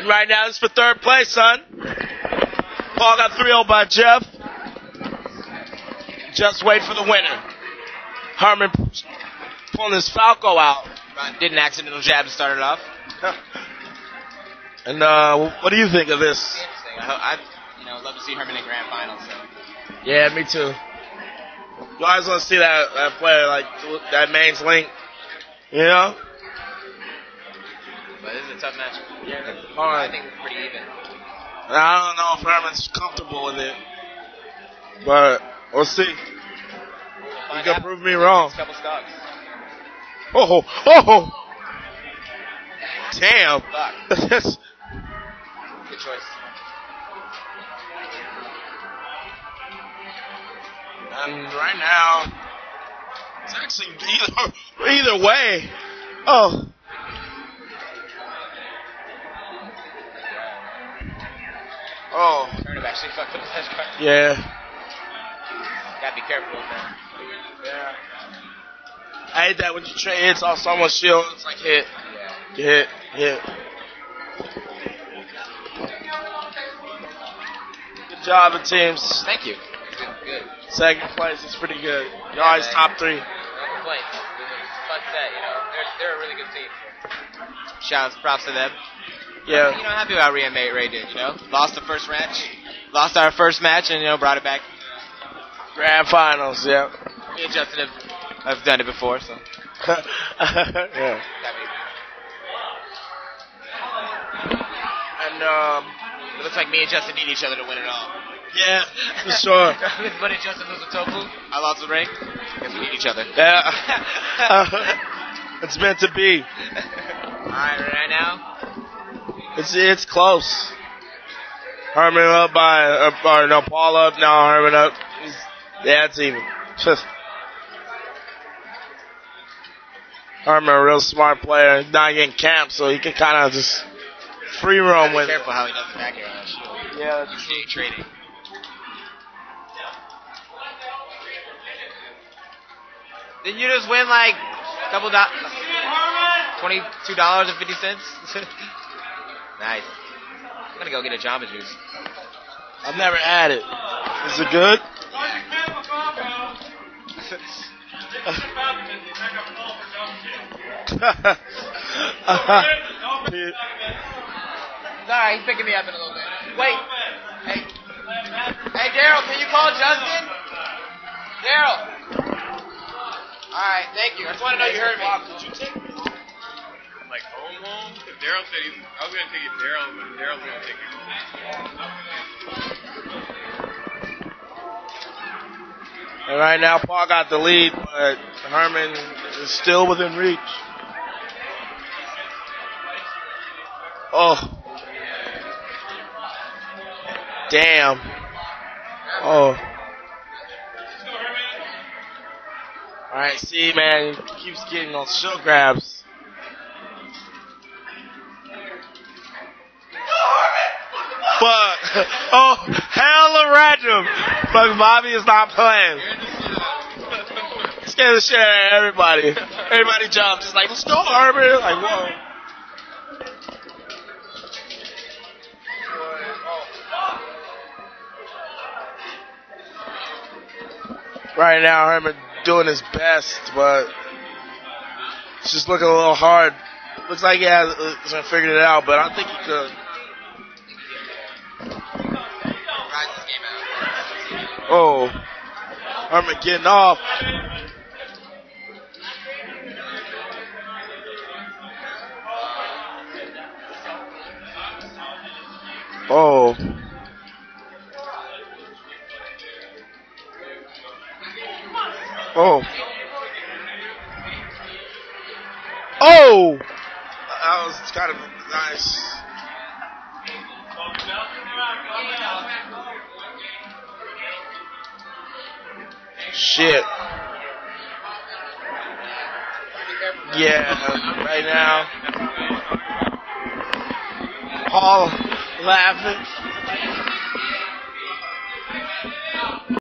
And right now it's for third place, son. Paul got 3-0 by Jeff. Just wait for the winner. Herman pulling his Falco out. Did an accidental jab to start it off. And uh, what do you think of this? Interesting. I, hope, I you know love to see Herman in grand finals. So. Yeah, me too. You always want to see that, that player like that mains link. You know? Tough match. Yeah. Right. I think it's pretty even. I don't know if Herman's comfortable with it, but we'll see. We'll You can prove me wrong. Couple stocks. Oh, oh, oh. damn. That's- Good choice. and right now, it's actually either either way. Oh. Oh, Turnip actually fucked up the flash card. yeah. Gotta be careful with that. Yeah. I hate that when you trade hits off someone's shield, it's like hit, Yeah. hit, hit. Good job, the teams. Thank you. Good. Good. Second place is pretty good. You're always man. top three. No. It a fun set, you know. They're, they're a really good team. Shouts, props to them. You Yeah. know, happy about May Ray did, you know? Lost the first match. Lost our first match and, you know, brought it back. Grand finals, yeah. Me and Justin have, have done it before, so. yeah. And, um, It looks like me and Justin need each other to win it all. yeah, for sure. but if Justin loses Tofu, I lost the ring. Guess we need each other. Yeah. it's meant to be. Alright, right now. It's it's close. Herman up by, uh, or no, Paul up now. Herman up. It's- Yeah, it's even. Just Herman, a real smart player, He's not getting camped, so he can kind of just free roam with it. careful how he does the back air on that shield. Yeah, You see trading. Didn't you just win like a couple dollars? Twenty-two dollars and fifty cents. nice. I'm gonna go get a Jamba Juice. I've never had it. Is it good? Sorry, he's picking me up in a little bit. Wait. Hey. Hey, Daryl, can you call Justin? Daryl. All right, thank you. I just want to know you heard me. Like oh, home home? Because Daryl said he, I was gonna take it Daryl, but Daryl's gonna take it. And right now, Paul got the lead, but Herman is still within reach. Oh. Damn. Oh. Alright, see, man, keeps getting those show grabs. Fuck. Oh, hella random. Fuck, Bobby is not playing. Scared the shit out of everybody. Everybody jumps. It's like, let's go, Herbert. Like, whoa. Right now, Herman doing his best, but it's just looking a little hard. Looks like he has uh, hasn't figured it out, but I think he could. Oh, Herman getting off. Oh. Oh. Oh! That was kind of nice. Shit. Yeah, right now. Paul laughing.